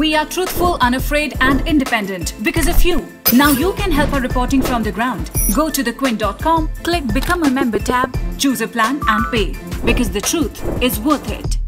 We are truthful, unafraid, and independent because of you. Now you can help our reporting from the ground. Go to thequint.com, click Become a Member tab, choose a plan, and pay because the truth is worth it.